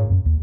you